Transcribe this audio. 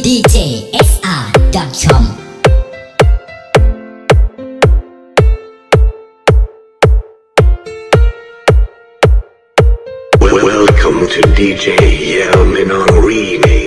DJSR.com Welcome to DJ Yelmin on Remix.